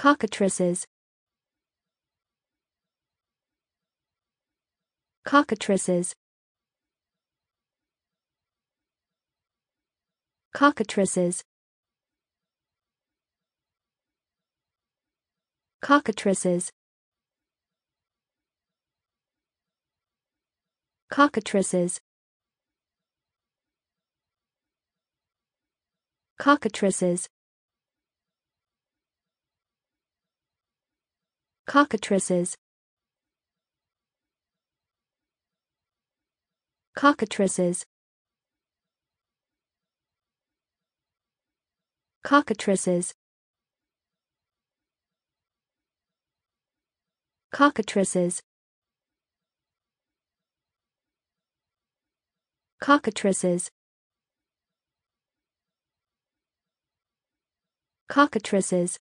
cockatrices. Cockatrices. Cockatrices. Cockatrices. Cockatrices. Cockatrices cockatrices. Cockatrices. Cockatrices. Cockatrices. Cockatrices. Cockatrices